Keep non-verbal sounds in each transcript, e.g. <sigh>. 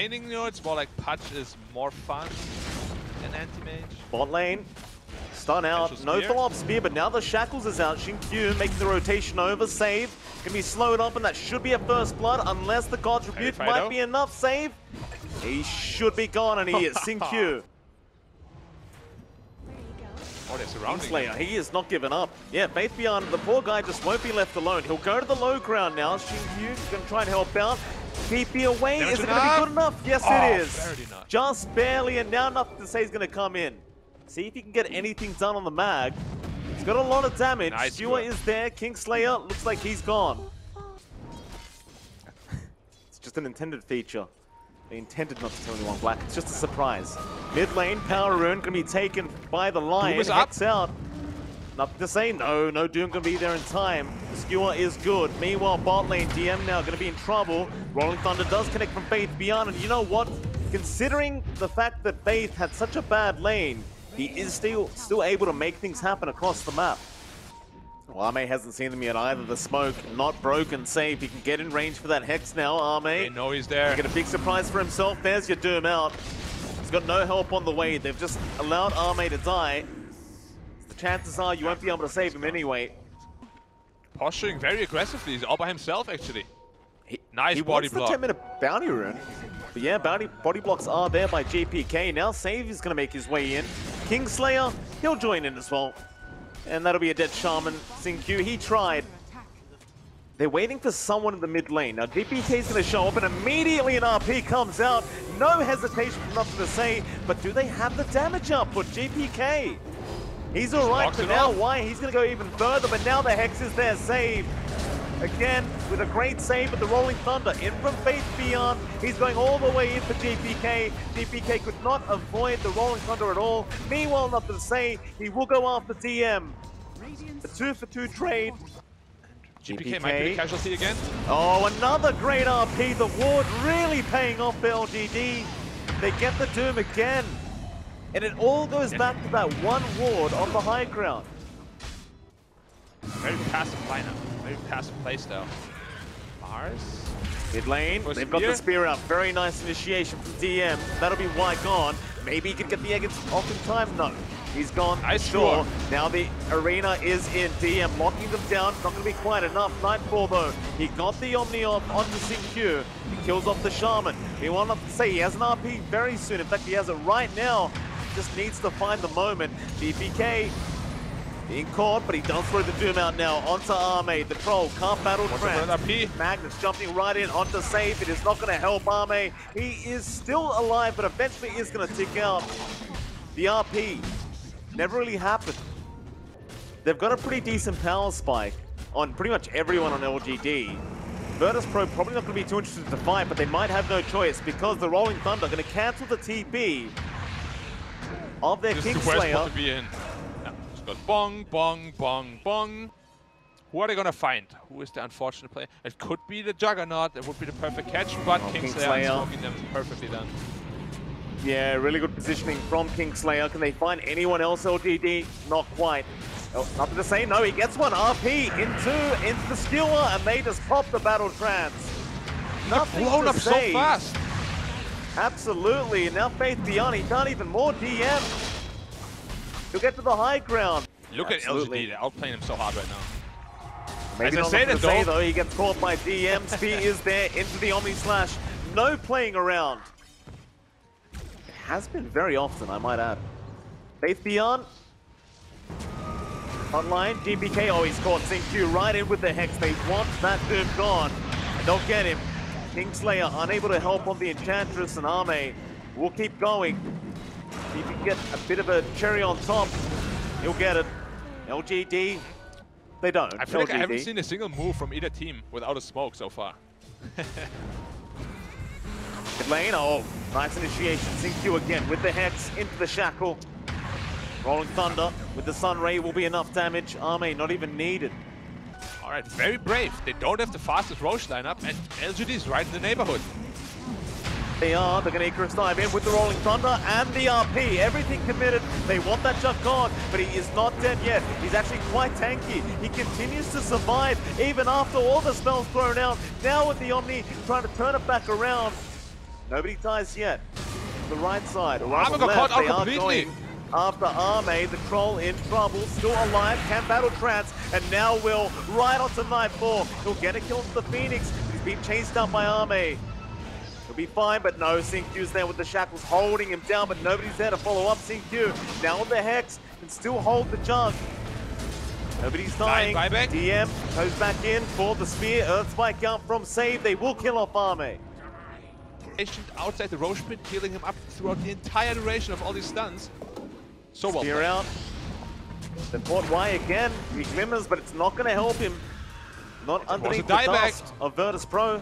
laning, you know, it's more like Patch is more fun than anti-mage. Bot lane, stun out, no follow-up spear, but now the Shackles is out. XinQ making the rotation over, save. Can be slowed up, and that should be a first blood, unless the God's Rebuke might be enough save. He should be gone, and he is. XinQ. Oh, they're surrounding Kingslayer, he is not giving up. Yeah, Faith_bian, the poor guy just won't be left alone. He'll go to the low ground now. XinQ is going to try and help out. TP away, Damage is it going to be good enough? Yes, Oh, it is. barely. Just barely, and now nothing to say is going to come in. See if he can get anything done on the mag. He's got a lot of damage. Nice work. is there. Kingslayer looks like he's gone. it's just an intended feature. They intended not to tell anyone black. It's just a surprise. Mid lane, Power Rune going to be taken by the up. Hex out. Nothing to say. No, no Doom going to be there in time. Skewer is good. Meanwhile, bot lane, DM now going to be in trouble. Rolling Thunder does connect from Faith_bian. And you know what? Considering the fact that Faith had such a bad lane, he is still still able to make things happen across the map. Well, Ame hasn't seen them yet either. The smoke not broken. Save. He can get in range for that Hex now. They Ame. know he's there. Get a big surprise for himself. There's your Doom out. He's got no help on the way. They've just allowed Ame to die. The chances are you won't be able to save him anyway. Posturing very aggressively. He's all by himself, actually. He, Nice he body wants block. the 10 minute bounty rune. But yeah, bounty body blocks are there by GPK. Now Save is going to make his way in. Kingslayer, he'll join in as well. And that'll be a dead Shaman. Q. he tried. They're waiting for someone in the mid lane. Now GPK is going to show up and immediately an RP comes out. No hesitation, nothing to say. But do they have the damage output? GPK. He's alright Locks for now. off. Why? He's going to go even further, but now the Hex is there. Save. Again, with a great save with the Rolling Thunder. In from Faith Beyond. He's going all the way in for GPK. GPK could not avoid the Rolling Thunder at all. Meanwhile, nothing to say. He will go after DM. A two for two trade. GPK might be the casualty again. Oh, another great RP. The ward really paying off for LGD. They get the Doom again. And it all goes back to that one ward on the high ground. Very passive lineup. Very passive playstyle. Mars. Mid lane, they've got the spear. out. Very nice initiation from DM. That'll be wide gone. Maybe he can get the egg off in time. No, he's gone. Nice sure. Now the arena is in. DM locking them down. Not going to be quite enough. Nightfall though. He got the Omni off onto Q. He kills off the Shaman. We want to say he has an RP very soon. In fact, he has it right now. Just needs to find the moment. GPK being caught, but he does throw the Doom out now onto Ame. The troll can't battle Trance. up with RP? Magnus jumping right in onto save. It is not going to help Ame. He is still alive, but eventually is going to tick out. The RP never really happened. They've got a pretty decent power spike on pretty much everyone on LGD. Virtus Pro probably not going to be too interested to fight, but they might have no choice because the Rolling Thunder going to cancel the TP of their This is the worst spot to be in. Yeah, it's got bong, bong, bong, bong. Who are they gonna find? Who is the unfortunate player? It could be the Juggernaut. It would be the perfect catch, but Oh, Kingslayer Kingslayer. smoking them perfectly done. Yeah, really good positioning from Kingslayer. Can they find anyone else, LGD? Not quite. Oh, nothing to say. No, he gets one. RP into into the skewer, and they just pop the battle trance. Nothing Blown up so fast. Absolutely. And now Faith he can't even more DM. He'll get to the high ground. Look Absolutely. at LGD. Outplaying him so hard right now. Maybe As I not say nothing that, to say though-. He gets caught by DM. Spear is there into the Omni Slash. No playing around. It has been very often, I might add. Faith_bian. Online, GPK always oh, caught XinQ right in with the Hex. They want that Doom gone. And they'll get him. Kingslayer unable to help on the Enchantress and Ame. will keep going. If he can get a bit of a cherry on top, he'll get it. LGD, they don't. I feel like I haven't seen a single move from either team without a smoke so far. <laughs> Mid lane, oh, nice initiation. XinQ again with the Hex into the Shackle. Rolling Thunder with the Sun Ray will be enough damage. Ame not even needed. All right, very brave. They don't have the fastest Rosh lineup, and LGD is right in the neighborhood. They are, they're going to Icarus dive in with the Rolling Thunder and the RP. Everything committed. They want that Chuck gone, but he is not dead yet. He's actually quite tanky. He continues to survive even after all the spells thrown out. Now with the Omni trying to turn it back around. Nobody dies yet. The right side, or got caught out completely. going after Ame, the troll in trouble, still alive, can battle Trance, and now will right onto Nightfall. He'll get a kill onto the Phoenix, but he's being chased down by Ame. He'll be fine, but no, XinQ's there with the shackles holding him down, but nobody's there to follow up XinQ. Now the Hex, can still hold the junk. Nobody's dying. DM goes back in for the spear. Earth Spike out from save. They will kill off Ame. Patient outside the Rosh pit, healing him up throughout the entire duration of all these stuns. So well Spear out. The Port Y again. He glimmers, but it's not going to help him. Not underneath the dust of Virtus Pro.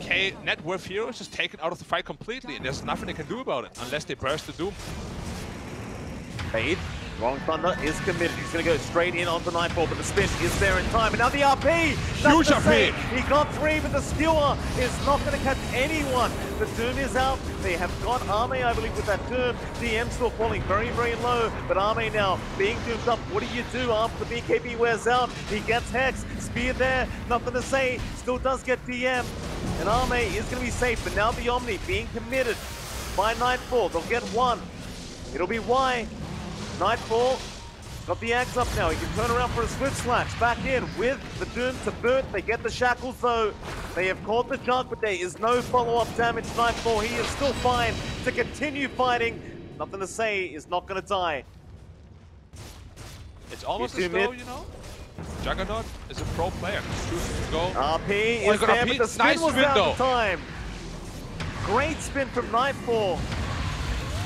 K net worth hero is just taken out of the fight completely, and there's nothing they can do about it unless they burst the Doom. Fade. Rolling Thunder is committed. He's going to go straight in onto Nightfall, but the spin is there in time. And now the RP! Huge the RP. He got three, but the skewer is not going to catch anyone. The Doom is out. They have got Ame, I believe, with that Doom. DM still falling very, very low, but Ame now being doomed up. What do you do after the BKB wears out? He gets Hex. Spear there, nothing to say. Still does get DM. And Ame is going to be safe, but now the Omni being committed by Nightfall. They'll get one. It'll be Y. Nightfall got the axe up now. He can turn around for a swift slash. Back in with the Doom to boot. They get the shackles though. They have caught the junk, but there is no follow-up damage. Nightfall, he is still fine to continue fighting. Nothing to say, is not going to die. It's almost He's as though, mid. you know, Juggernaut is a pro player. He's choosing to go. RP Oh, is there, RP. but the spin Nice was spin, out of time. Great spin from Nightfall.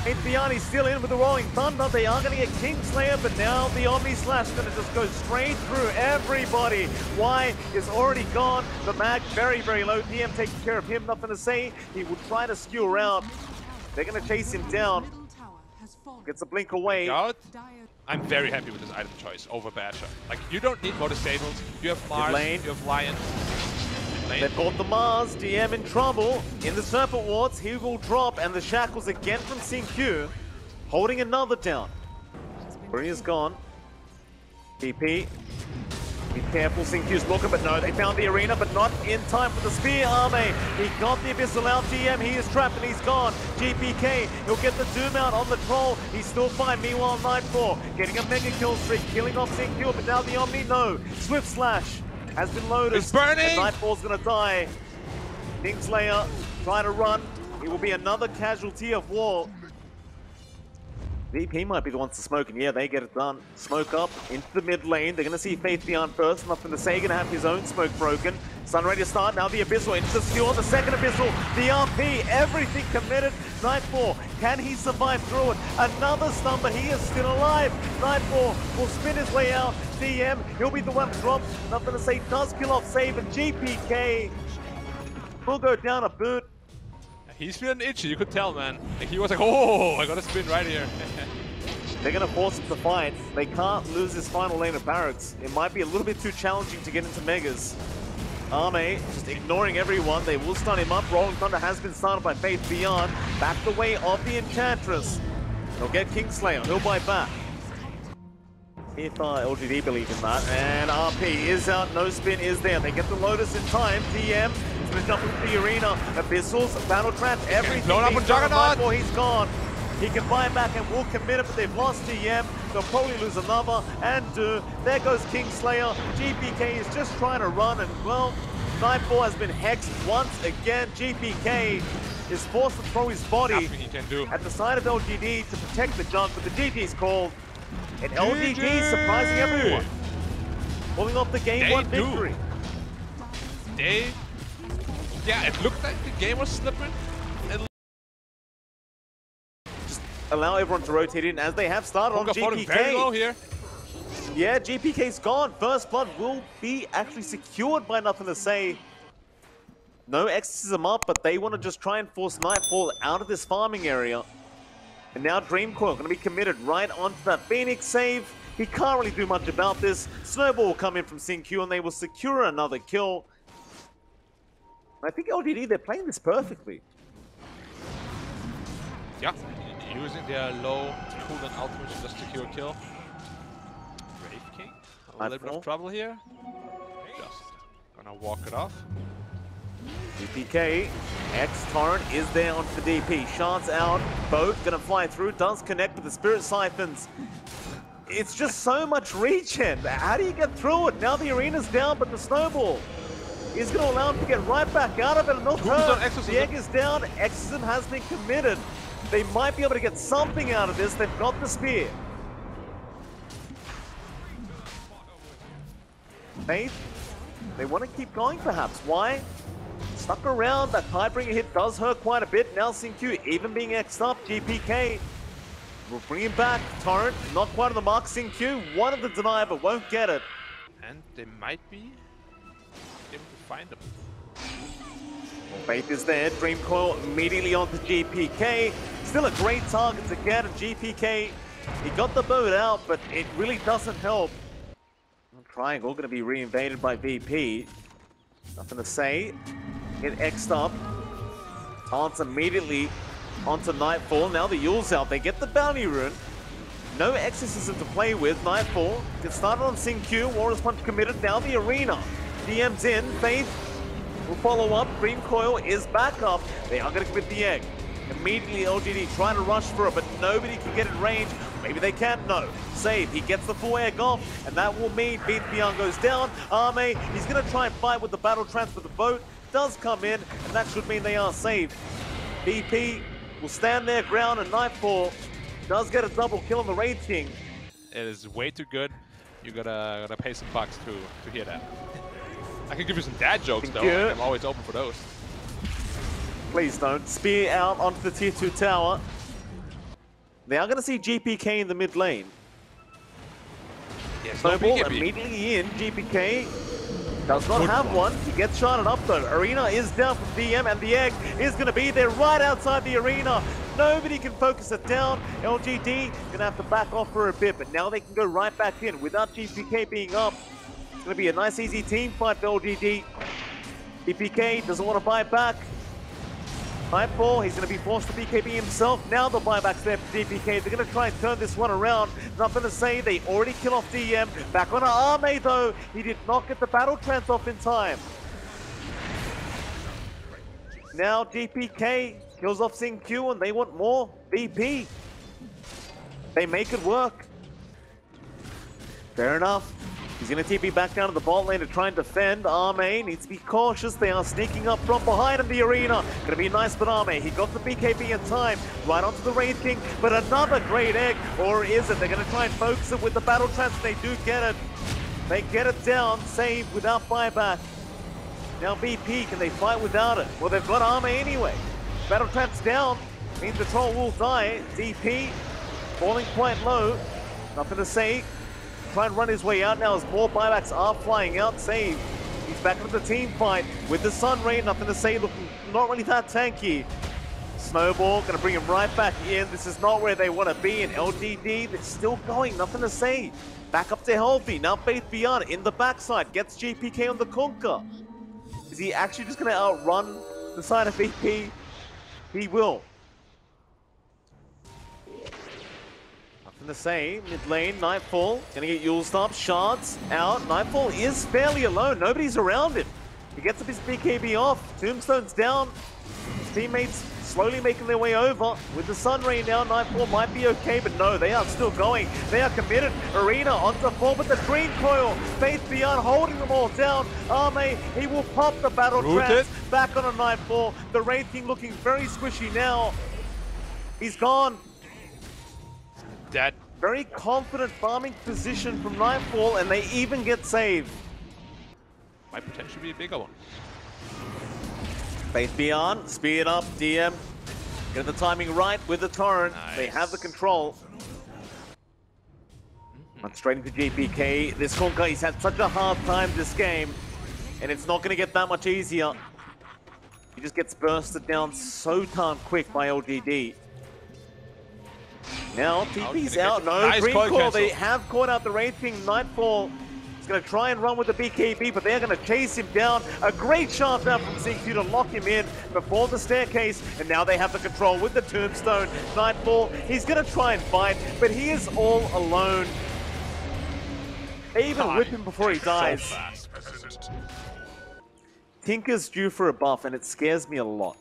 Infiani's still in with the Rolling Thunder. They are going to get Kingslayer, but now the Omni Slash is going to just go straight through everybody. Y is already gone. The mag very, very low. DM taking care of him. Nothing to say. He will try to skew around. They're going to chase him down. Gets a blink away. Oh Out. I'm very happy with this item choice over Basher. Like, you don't need motorcycles. You have Mars, you have Lion. Lane. They've got the Mars, DM in trouble. In the Serpent Wards, he will drop, and the Shackles again from XinQ, holding another down. Bree is gone. PP. Be careful, XinQ's looking, but no, they found the arena, but not in time for the spear army. He got the Abyssal out, DM, he is trapped and he's gone. GPK, he'll get the Doom out on the troll. He's still fine. Meanwhile, Nightfall getting a mega kill streak, killing off XinQ, but now the Omni, no. Swift Slash has been loaded. It's burning! And Nightfall's gonna die. Kingslayer trying to run. He will be another casualty of war. VP might be the ones to smoke, and yeah, they get it done. Smoke up into the mid lane. They're going to see Faith_bian first. Nothing to say. To have his own smoke broken. Sun ready to start. Now the Abyssal into the steal the second Abyssal. The RP, everything committed. Nightfall, can he survive through it? Another stun, but he is still alive. Nightfall will spin his way out. DM, he'll be the one to drop. Nothing to say. Does kill off save, and GPK will go down a boot. He's feeling itchy, you could tell, man. He was like, oh, I got a spin right here. <laughs> They're going to force him to fight. They can't lose this final lane of barracks. It might be a little bit too challenging to get into Megas. Ame just ignoring everyone. They will stun him up. Rolling Thunder has been started by Faith_bian. Back the way of the Enchantress. They'll get Kingslayer. He'll buy back. If uh, LGD believe in that. And RP is out. No spin is there. They get the Lotus in time. DM is going to jump into the arena. Abyssals, Battle Trap, everything. blown up on Juggernaut. He's gone. He can buy back and will commit it, but they've lost DM. They'll probably lose another. And uh, there goes Kingslayer. GPK is just trying to run, and well, Nightfall has been hexed once again. GPK is forced to throw his body do. at the side of LGD to protect the junk, but the GG's called. And LGD GG. surprising everyone. Pulling off the game They one do. victory. They... Yeah, it looked like the game was slipping. Allow everyone to rotate in as they have started on fought very low GPK. here. Yeah, GPK's gone. First blood will be actually secured by nothing to say. No exorcism up, but they want to just try and force Nightfall out of this farming area. And now Dreamcoil going to be committed right onto that Phoenix save. He can't really do much about this. Snowball will come in from XinQ and they will secure another kill. I think LGD, they're playing this perfectly. Yeah, using their low cooldown ultimate to just secure a kill. Wraith King, a little bit of trouble here. Just gonna walk it off. GPK, X Torrent is there on for DP. Shards out, boat gonna fly through, does connect with the Spirit Siphons. It's just so much regen. How do you get through it? Now the arena's down, but the snowball is going to allow him to get right back out of it. And no turn. The egg is down. Exorcism has been committed. They might be able to get something out of this. They've got the spear. Faith, they want to keep going perhaps. Why? Stuck around, that Tidebringer hit does hurt quite a bit. Now XinQ even being X'd up, GPK will bring him back. Torrent, not quite on the mark. XinQ, one of the deny, but won't get it. And they might be able to find him. Faith is there, Dream Coil immediately onto GPK. Still a great target to get, and GPK, he got the boat out, but it really doesn't help. Triangle going to be reinvaded by VP. Nothing to say. Get X'd up. Taunts immediately onto Nightfall. Now the Yule's out. They get the Bounty Rune. No Exorcism to play with. Nightfall gets started on XinQ. Walrus Punch committed. Now the Arena. DM's in. Faith will follow up. Dream Coil is back up. They are going to commit the egg. Immediately LGD trying to rush for it, but nobody can get in range. Maybe they can't, no. Save, he gets the full egg off, and that will mean Beat Beyond goes down. Ame, he's gonna try and fight with the battle transfer. The boat does come in, and that should mean they are saved. VP will stand their ground, and Nightfall does get a double kill on the Wraith King. It is way too good. You gotta, gotta pay some bucks to, to hear that. I can give you some dad jokes, Thank though. You. I'm always open for those. Please don't. Spear out onto the tier 2 tower. They are going to see GPK in the mid lane. Yeah, Snowball no immediately in. GPK does not have one. one. He gets shotted up though. Arena is down from DM and the egg is going to be there right outside the arena. Nobody can focus it down. LGD going to have to back off for a bit, but now they can go right back in without GPK being up. It's going to be a nice easy team fight for LGD. GPK doesn't want to buy back. Nightfall, he's going to be forced to BKB himself. Now the buyback's there for GPK. They're going to try and turn this one around. Nothing to say. They already kill off DM. Back on Ame, though. He did not get the battle trance off in time. Now GPK kills off XinQ and they want more VP. They make it work. Fair enough. He's going to TP back down to the bot lane to try and defend. Ame needs to be cautious. They are sneaking up from behind in the arena. Going to be nice for Ame. He got the BKB in time. Right onto the Wraith King. But another great egg. Or is it? They're going to try and focus it with the Battle Trance. They do get it. They get it down. Save without buyback. Now VP, can they fight without it? Well, they've got Ame anyway. Battle Trance down. Means the troll will die. DP falling quite low. Nothing to say try and run his way out now as more buybacks are flying out. Save. He's back into the team fight with the Sun Ray. Nothing to say, looking not really that tanky. Snowball gonna bring him right back in. This is not where they want to be. And LGD, they're still going. Nothing to say. Back up to Healthy. Now Faith_bian in the backside. Gets GPK on the Kunkka. Is he actually just gonna outrun the side of VP? He will. The same. Mid lane, Nightfall. Gonna get Yule Stop. Shards out. Nightfall is fairly alone. Nobody's around him. He gets up his BKB off. Tombstone's down. His teammates slowly making their way over. With the Sun Ray now, Nightfall might be okay, but no, they are still going. They are committed. Arena onto the floor, but the Dream Coil. Faith_bian holding them all down. Ame, he will pop the Battle Trance back on a Nightfall. The Wraith King looking very squishy now. He's gone dead. Very confident farming position from Nightfall, and they even get saved. Might potentially be a bigger one. Faith_bian, speed up, DM. Get the timing right with the Torrent. Nice. They have the control. Went mm-hmm. straight into GPK. This Kunkka, he's had such a hard time this game, and it's not going to get that much easier. He just gets bursted down so darn quick by LGD. Now TP's out. No, nice Dream Coil, they have caught out the Wraith King. Nightfall is going to try and run with the BKB, but they're going to chase him down. A great shot down from XinQ to lock him in before the staircase, and now they have the control with the Tombstone. Nightfall, he's going to try and fight, but he is all alone. They even whip him before he <laughs> dies. So Tinker's due for a buff, and it scares me a lot.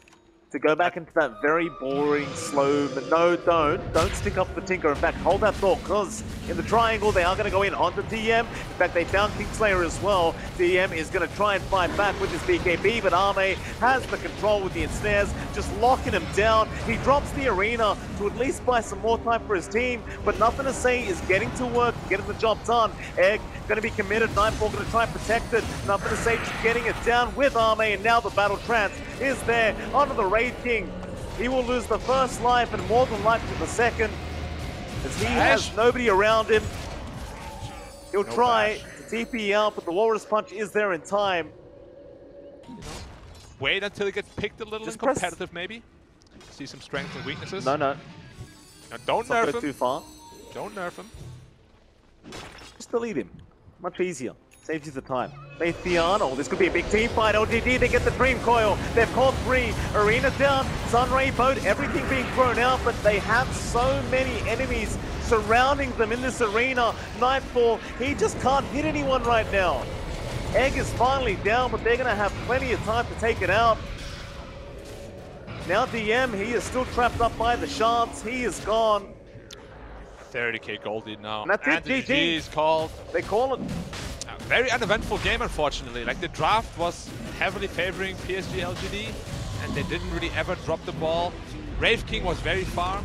To go back into that very boring, slow, but no, don't. Don't stick up for Tinker. In fact, hold that thought, because in the triangle, they are going to go in onto DM. In fact, they found Kingslayer as well. DM is going to try and fight back with his BKB, but Ame has the control with the ensnares, just locking him down. He drops the arena to at least buy some more time for his team, but nothing to say is getting to work, getting the job done. Egg going to be committed. Nightfall going to try and protect it. Nothing to say, just getting it down with Ame, and now the battle trance is there onto the Wraith King. He will lose the first life and more than likely the second, as he Bash. has nobody around him. He'll No try bash. to TP out, but the Walrus Punch is there in time. Wait until he gets picked a little Just in press- competitive, maybe. See some strengths and weaknesses. No, no, Now, don't let's nerf him. too far. Don't nerf him. Just delete him. Much easier. Saves you the time. Oh, this could be a big team fight. LGD, they get the Dream Coil. They've caught three. Arena down. Sunray boat, everything being thrown out, but they have so many enemies surrounding them in this arena. Nightfall, he just can't hit anyone right now. Egg is finally down, but they're going to have plenty of time to take it out. Now DM, he is still trapped up by the shards. He is gone. 30k gold lead now. And that's it, GG. Is called. They call it A very uneventful game, unfortunately. Like the draft was heavily favoring PSG LGD, and they didn't really ever drop the ball. Wraith King was very farm.